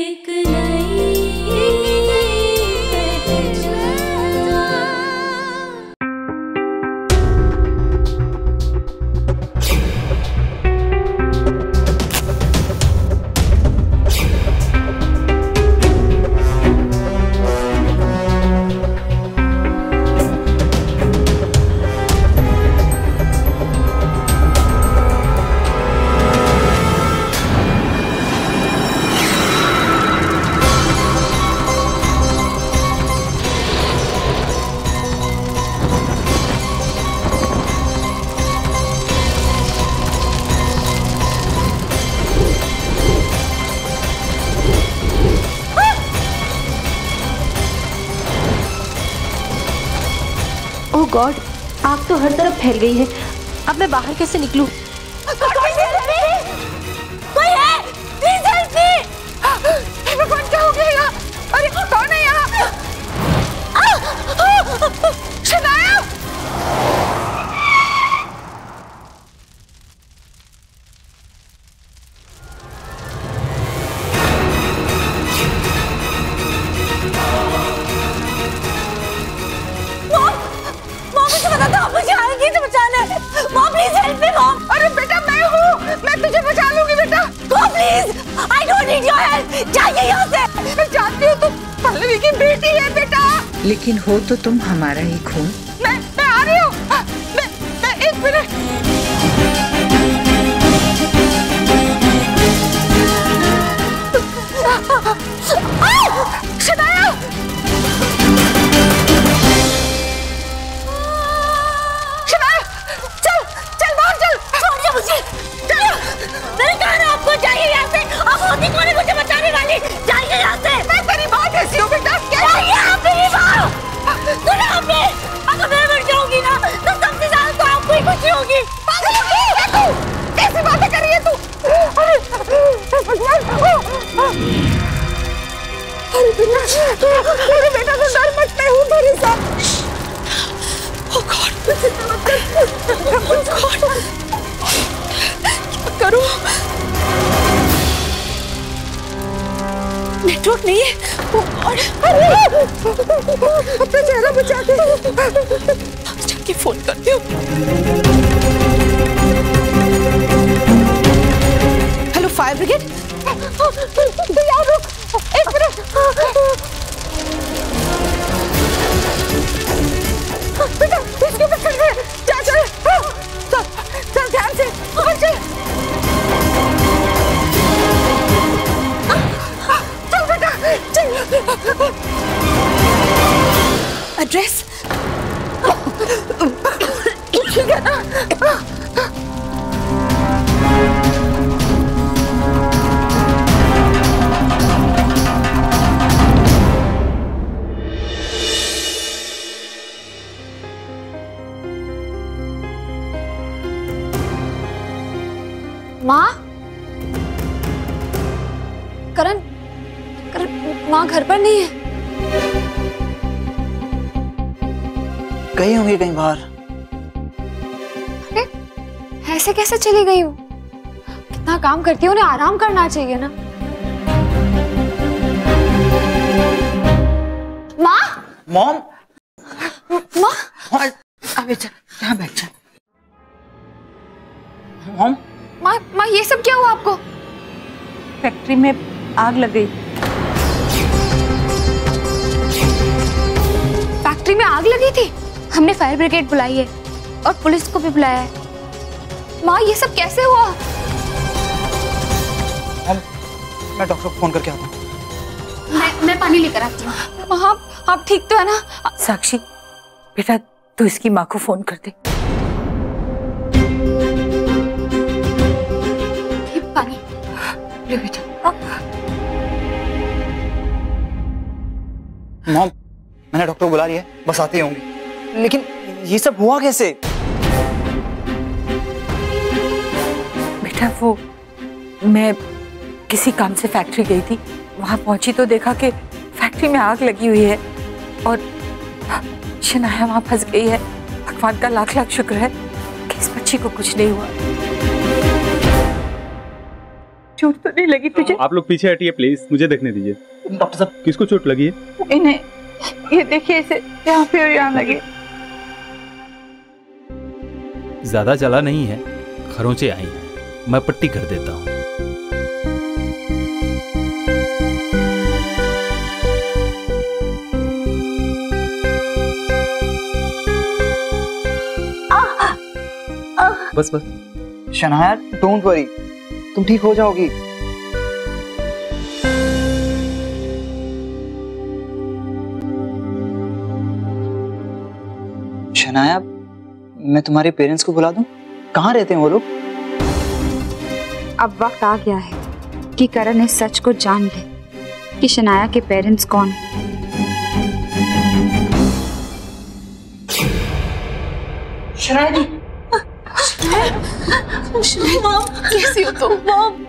एक गॉड आग तो हर तरफ़ फैल गई है अब मैं बाहर कैसे निकलूं? पल्लवी की बेटी है बेटा। लेकिन हो तो तुम हमारा ही खून। अरे बेटा तो डर मत मैं हूँ तेरे साथ! Oh God! क्या करूँ? नेटवर्क नहीं है Oh God! अपना चेहरा बचा के जाके फ़ोन करती हूँ हेलो फायर ब्रिगेड गई होंगी कहीं बाहर। अरे ऐसे कैसे चली गई हो? कितना काम करती हो उन्हें आराम करना चाहिए ना। माँ? मॉम? माँ? हाँ अबे चल यहाँ बैठ जा मॉम? माँ माँ ये सब क्या हुआ आपको? फैक्ट्री में आग लग गई। फैक्ट्री में आग लगी थी? हमने फायर ब्रिगेड बुलाई है और पुलिस को भी बुलाया है। माँ ये सब कैसे हुआ? मैं डॉक्टर को फ़ोन करके आता हूँ। मैं मैं पानी लेकर आती हूँ। माँ आप, आप ठीक तो है ना? साक्षी बेटा तू इसकी माँ को फ़ोन कर दे। पानी। ले बेटा। मॉम मैंने डॉक्टर को बुला लिया है बस आती ही होंगे। लेकिन ये सब हुआ कैसे? बेटा वो मैं किसी काम से फैक्ट्री गई थी। वहाँ पहुँची तो देखा कि फैक्ट्री में आग लगी हुई है और शनाया वहाँ फंस गई है। भगवान का लाख लाख शुक्र है कि इस बच्ची को कुछ नहीं हुआ। चोट तो नहीं लगी तुझे? आप लोग पीछे हटिए प्लीज़ मुझे देखने दीजिए। डॉक्टर साहब। किसको चोट लगी है? इन्हें ये देखिए इसे यहाँ पे और यहाँ लगे। ज़्यादा जला नहीं है, खरोंचे आई हैं। मैं पट्टी कर देता हूँ। बस बस। Shanaya don't worry. तुम ठीक हो जाओगी। शनाया मैं तुम्हारे पेरेंट्स को बुला दूँ? कहाँ रहते हैं वो लोग? अब वक्त आ गया है कि करण इस सच को जान ले कि शनाया के पेरेंट्स कौन हैं। कैसी हो तुम? मॉम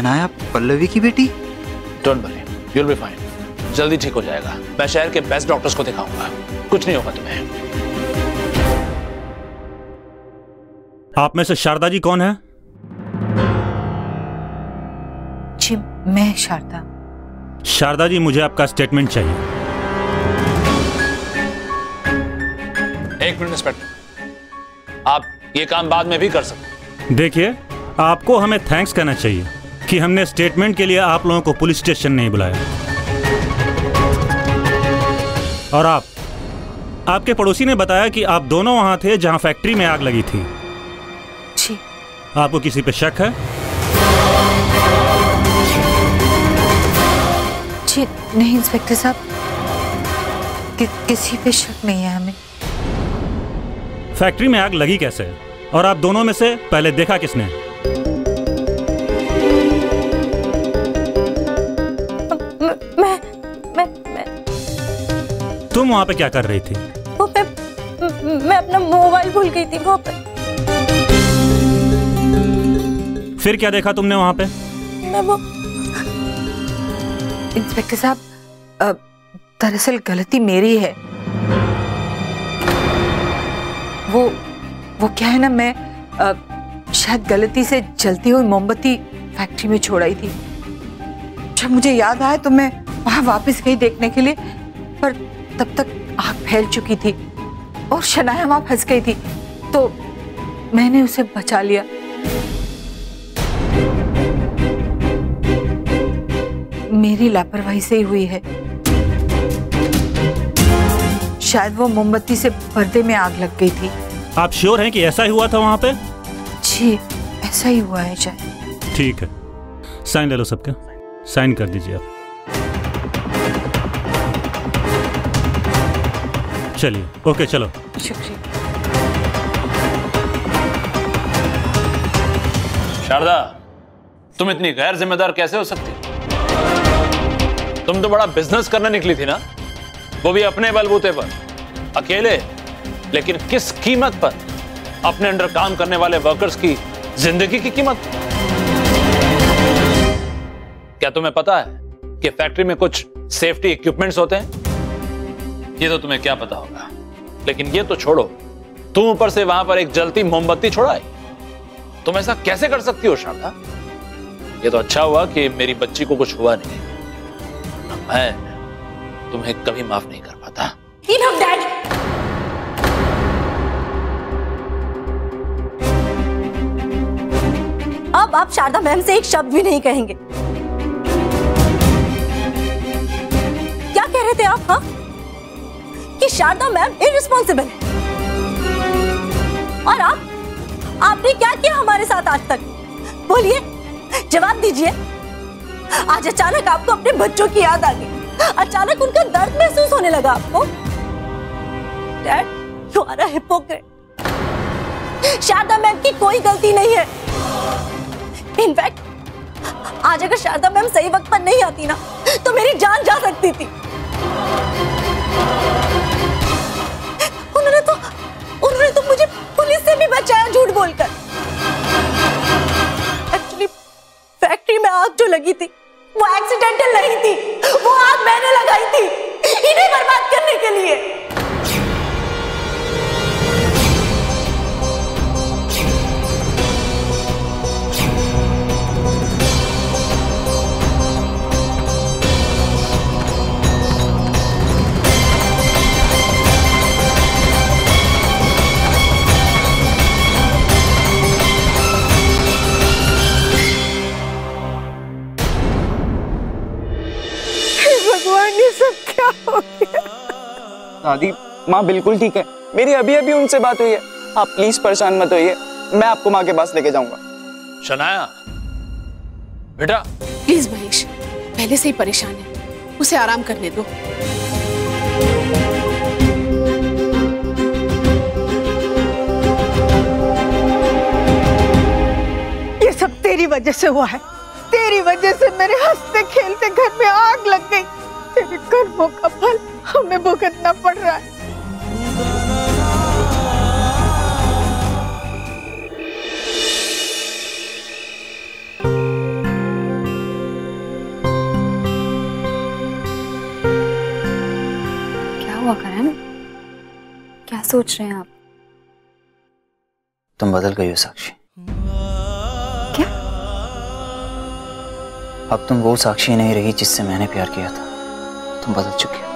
शनाया पल्लवी की बेटी? Don't worry you'll be fine जल्दी ठीक हो जाएगा। मैं शहर के बेस्ट डॉक्टर्स को दिखाऊँगा। कुछ नहीं होगा तुम्हें। आप में से शारदा जी कौन है? जी मैं शारदा। शारदा जी मुझे आपका स्टेटमेंट चाहिए। एक मिनट इंस्पेक्टर आप ये काम बाद में भी कर सकते हैं। देखिए आपको हमें थैंक्स कहना चाहिए। कि हमने स्टेटमेंट के लिए आप लोगों को पुलिस स्टेशन नहीं बुलाया। और आप आपके पड़ोसी ने बताया कि आप दोनों वहाँ थे जहाँ फैक्ट्री में आग लगी थी। जी। आपको किसी पे शक है? जी नहीं इंस्पेक्टर साहब। कि, किसी पे शक नहीं है हमें। फैक्ट्री में आग लगी कैसे? और आप दोनों में से पहले देखा किसने? तुम वहाँ पे क्या कर रही थी? वो मैं मैं अपना मोबाइल भूल गई थी वहाँ पे। फिर क्या देखा तुमने वहाँ पे? मैं वो इंस्पेक्टर साहब दरअसल गलती मेरी है। वो वो क्या है ना मैं अ, शायद गलती से जलती हुई मोमबत्ती फैक्ट्री में छोड़ आई थी। जब मुझे याद आया तो मैं वहाँ वापस गई देखने के लिए पर तब तक आग फैल चुकी थी और शनाया वहाँ फंस गई थी। तो मैंने उसे बचा लिया। मेरी लापरवाही से ही हुई है। शायद वो मोमबत्ती से पर्दे में आग लग गई थी। आप श्योर हैं कि ऐसा ही हुआ था वहाँ पे? जी ऐसा ही हुआ है शायद। ठीक है। साइन ले लो सबका। साइन कर दीजिए आप। चलिए। ओके, चलो। शुक्रिया शारदा, तुम इतनी गैर जिम्मेदार कैसे हो सकती? तुम तो बड़ा बिज़नेस करने निकली थी ना? वो भी अपने बलबूते पर, अकेले, लेकिन किस कीमत पर? अपने अंडर काम करने वाले वर्कर्स की ज़िंदगी की कीमत? क्या तुम्हें पता है कि फैक्ट्री में कुछ सेफ्टी इक्विपमेंट्स होते हैं? ये तो तुम्हें क्या पता होगा। लेकिन ये तो छोड़ो, तुम ऊपर से वहाँ पर एक जलती मोमबत्ती छोड़ाई तुम ऐसा कैसे कर सकती हो, शारदा? ये तो अच्छा हुआ कि मेरी बच्ची को कुछ हुआ नहीं। मैं तुम्हें कभी माफ़ नहीं कर पाता. अब आप शारदा मैम से एक शब्द भी नहीं कहेंगे। क्या कह रहे थे आप हाँ? कि शारदा मैम इरिस्पॉन्सिबल है। और आप, आपने क्या किया हमारे साथ आज तक? बोलिए, जवाब दीजिए। आज अचानक आपको अपने बच्चों की याद आ गई। अचानक उनका दर्द महसूस होने लगा आपको। Dad you are hypocrite Sharda ma'am की कोई गलती नहीं है। इनफैक्ट आज अगर शारदा मैम सही वक्त पर नहीं आती ना तो मेरी जान जा सकती थी। बोलकर। एक्चुअली फैक्ट्री में आग जो लगी थी, वो एक्सीडेंटल नहीं थी, वो आग मैंने लगाई थी, इन्हें बर्बाद करने के लिए। माँ बिल्कुल ठीक है। मेरी अभी अभी उनसे बात हुई है। आप प्लीज़ परेशान मत होइए। मैं आपको माँ के पास लेके जाऊँगा। शनाया। बेटा। प्लीज़ महेश पहले से ही परेशान है। उसे आराम करने दो। ये सब तेरी वजह से हुआ है। तेरी वजह से मेरे हँसते खेलते घर में आग लग गई। तेरे कर्मों का फल हमें भुगतना पड़ रहा है। सोच रहे हैं आप? तुम बदल गई हो साक्षी। क्या? अब तुम वो साक्षी नहीं रही जिससे मैंने प्यार किया था। तुम बदल चुकी हो।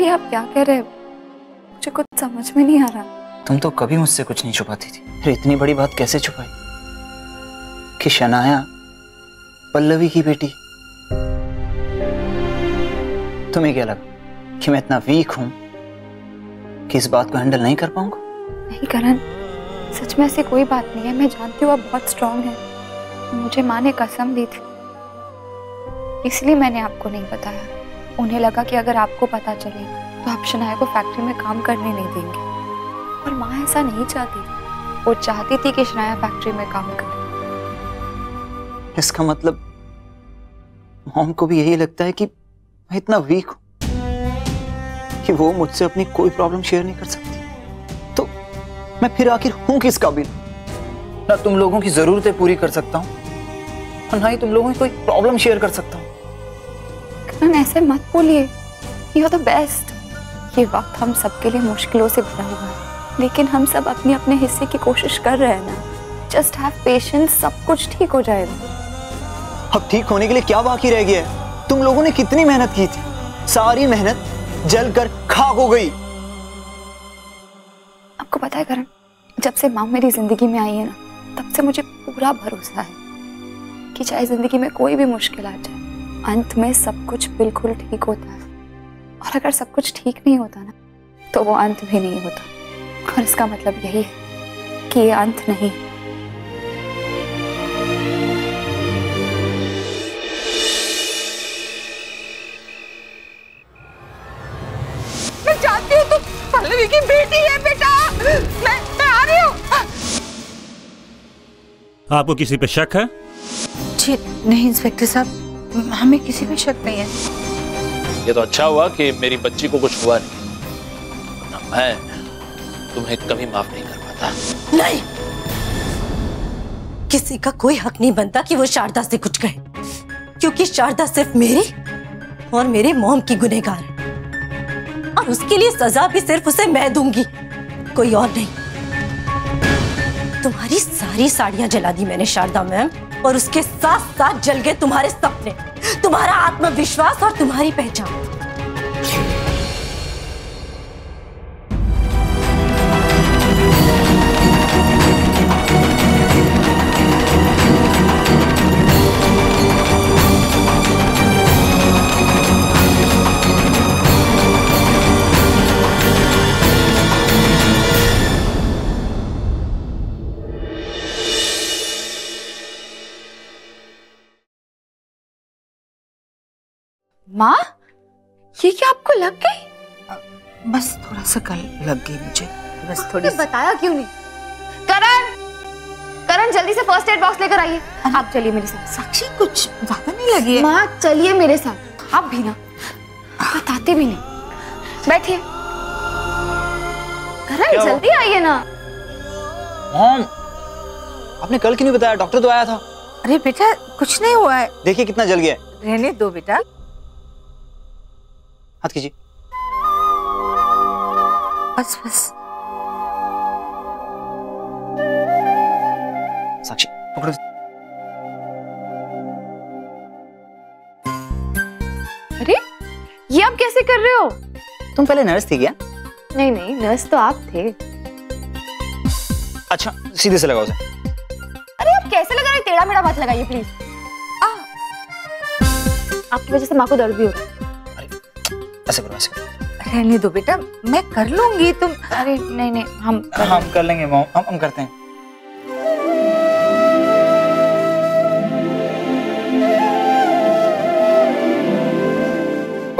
ये आप क्या कह रहे हैं? मुझे कुछ समझ में नहीं आ रहा। तुम तो कभी मुझसे कुछ नहीं छुपाती थी। फिर इतनी बड़ी बात कैसे छुपाई? कि शनाया पल्लवी की बेटी तुम्हें क्या लगा कि मैं इतना वीक हूँ कि इस बात को हैंडल नहीं कर पाऊँगा? नहीं करण सच में ऐसी कोई बात नहीं है। मैं जानती हूँ आप बहुत स्ट्रांग हैं। मुझे माँ ने कसम दी थी। इसलिए मैंने आपको नहीं बताया। उन्हें लगा कि अगर आपको पता चलेगा तो आप शनाया को फैक्ट्री में काम करने नहीं देंगे। और माँ ऐसा नहीं चाहती। थी वो चाहती थी कि शनाया फैक्ट्री में काम करे। इसका मतलब मॉम को भी यही लगता है कि मैं इतना वीक हूँ कि वो मुझसे अपनी कोई प्रॉब्लम शेयर नहीं कर सकती। तो मैं फिर आखिर हूँ किस काबिल? ना तुम लोगों की जरूरतें पूरी कर सकता हूँ और ना ही तुम लोगों की कोई प्रॉब्लम शेयर कर सकता हूँ। करण ऐसे मत बोलिए। यू आर द बेस्ट ये वक्त हम सबके लिए मुश्किलों से भरा हुआ है। लेकिन हम सब अपने अपने हिस्से की कोशिश कर रहे हैं ना। जस्ट हैव पेशेंस सब कुछ ठीक हो जाएगा। अब ठीक होने के लिए क्या बाकी रह गया है? तुम लोगों ने कितनी मेहनत की थी? सारी मेहनत जल कर खाक हो गई। आपको पता है करण, जब से माँ मेरी ज़िंदगी में आई है ना, तब से मुझे पूरा भरोसा है कि चाहे ज़िंदगी में कोई भी मुश्किल आ जाए, अंत में सब कुछ बिल्कुल ठीक होता है। और अगर सब कुछ ठीक नहीं होता ना तो वो अंत भी नहीं होता। और इसका मतलब यही है कि ये अंत नहीं। है। आपको किसी पे शक है? जी नहीं इंस्पेक्टर साहब। हमें किसी पे शक नहीं है। ये तो अच्छा हुआ कि मेरी बच्ची को कुछ हुआ नहीं। वरना मैं तुम्हें कभी माफ़ नहीं कर पाता। नहीं! किसी का कोई हक नहीं बनता कि वो शारदा से कुछ कहे। क्योंकि शारदा सिर्फ़ मेरी और मेरे मोम की गुनेगार है। और उसके लिए सजा भी सिर्फ़ उसे मैं दूँगी। कोई और नहीं। तुम्हारी सारी साड़ियाँ जला दी मैंने शारदा मैम, और उसके साथ साथ जल गए तुम्हारे सपने, तुम्हारा आत्मविश्वास और तुम्हारी पहचान। माँ ये क्या आपको लग गई? बस थोड़ा सा कल लग गई मुझे। बस थोड़ी बताया क्यों नहीं? करण! करण जल्दी से फ़र्स्ट एड बॉक्स लेकर आइए। आप चलिए मेरे साथ। साक्षी कुछ ज़्यादा नहीं लगी है। माँ चलिए मेरे साथ। आप भी ना बताते भी नहीं। बैठिए। करण जल्दी आइए ना। मॉम आपने कल क्यों नहीं बताया? डॉक्टर तो आया था। अरे बेटा कुछ नहीं हुआ है। देखिए कितना जल गया रहने दो बेटा। हाथ कीजिए बस बस। साक्षी पकड़ो। अरे ये आप कैसे कर रहे हो? तुम पहले नर्स थी क्या? नहीं नहीं नर्स तो आप थे। अच्छा सीधे से लगाओ उसे। अरे आप कैसे लगा रहे? टेढ़ा मेढ़ा मत लगाइए प्लीज़ आपकी वजह से माँ को दर्द भी हो रहा है। ऐसे करो ऐसे करो। रहने दो बेटा मैं कर लूँगी तुम अरे नहीं नहीं हम कर हम कर लेंगे मॉम। हम हम करते हैं।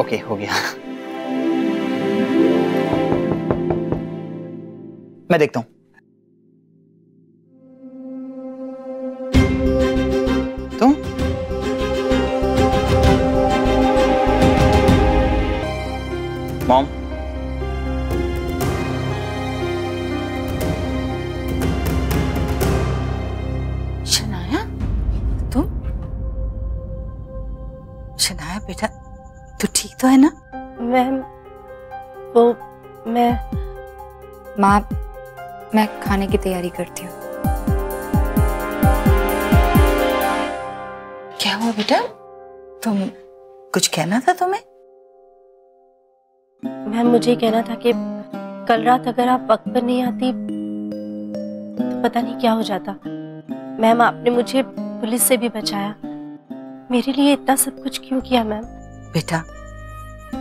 ओके हो गया। मैं देखता हूँ। मैं खाने की तैयारी करती हूँ। क्या हुआ बेटा? तुम कुछ कहना था तुम्हें? मैम मुझे कहना था कि कल रात अगर आप वक्त पर नहीं आती तो पता नहीं क्या हो जाता। मैम आपने मुझे पुलिस से भी बचाया। मेरे लिए इतना सब कुछ क्यों किया मैम? बेटा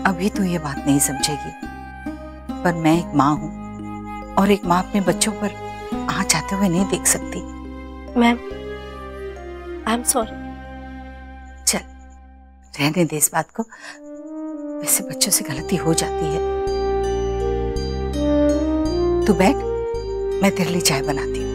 अभी तो ये बात नहीं समझेगी। पर मैं एक माँ हूँ। और एक माँ अपने बच्चों पर आ जाते हुए नहीं देख सकती। मैम आई एम सॉरी चल रहने दे इस बात को। वैसे बच्चों से गलती हो जाती है। तू बैठ मैं तेरे लिए चाय बनाती हूँ।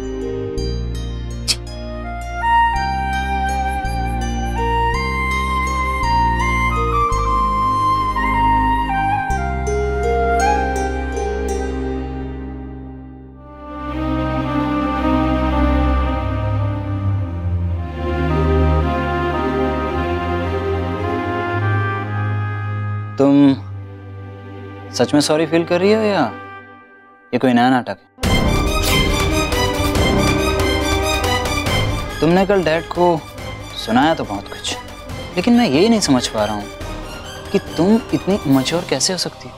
सच में सॉरी फील कर रही हो या? ये कोई नया नाटक है? तुमने कल डैड को सुनाया तो बहुत कुछ लेकिन मैं यही नहीं समझ पा रहा हूँ कि तुम इतनी मच्योर कैसे हो सकती हो।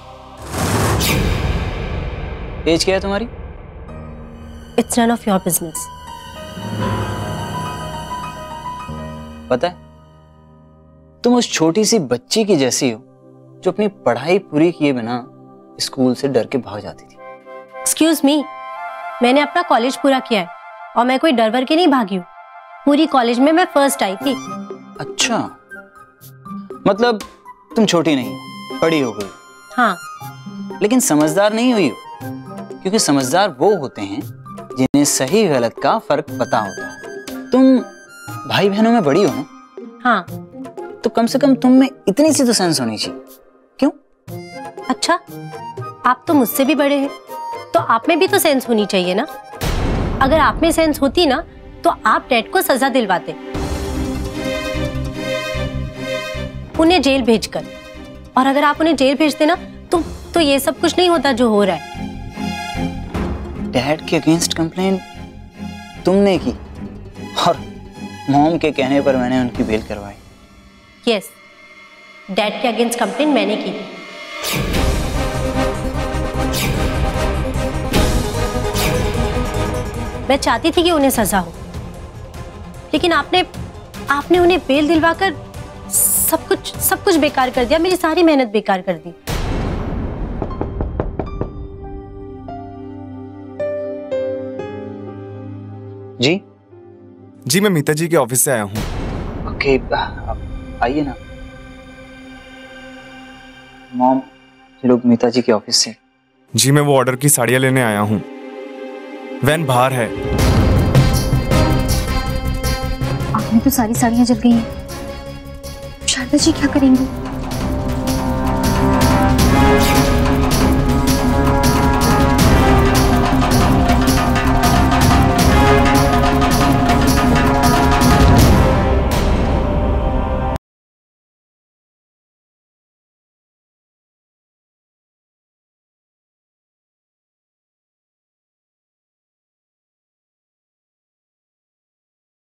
एज क्या है तुम्हारी? It's none of your business पता है तुम उस छोटी सी बच्ची की जैसी हो। जो अपनी पढ़ाई पूरी किए बिना स्कूल से डर के भाग जाती थी। एक्सक्यूज मी मैंने अपना कॉलेज पूरा किया है और मैं कोई डर वर के नहीं भागी हूँ। पूरी कॉलेज में मैं फ़र्स्ट आई थी। अच्छा मतलब तुम छोटी नहीं बड़ी हो गई। हाँ। लेकिन समझदार नहीं हुई हो? क्योंकि समझदार वो होते हैं जिन्हें सही गलत का फ़र्क पता होता है। तुम भाई बहनों में बड़ी हो ना? हाँ। तो कम से कम तुम में इतनी सी तो सेंस होनी चाहिए। अच्छा आप तो मुझसे भी बड़े हैं। तो आप में भी तो सेंस होनी चाहिए ना? अगर आप में सेंस होती ना तो आप डैड को सजा दिलवाते। उन्हें जेल भेजकर। और अगर आप उन्हें जेल भेजते ना तो तो ये सब कुछ नहीं होता जो हो रहा है। डैड के अगेंस्ट कंप्लेन तुमने की? और मॉम के कहने पर मैंने उनकी बेल करवाई। यस डैड के अगेंस्ट कंप्लेन मैंने की। थी मैं चाहती थी कि उन्हें सजा हो। लेकिन आपने आपने उन्हें बेल दिलवाकर सब कुछ सब कुछ बेकार कर दिया मेरी सारी मेहनत बेकार कर दी। जी? जी मैं मीता जी के ऑफ़िस से आया हूँ। ओके आइए ना। मॉम लोग मीता जी के ऑफ़िस से। जी मैं वो ऑर्डर की साड़ियाँ लेने आया हूँ। वैन बाहर है। आपने तो सारी साड़ियाँ जल गई शारदा जी क्या करेंगी?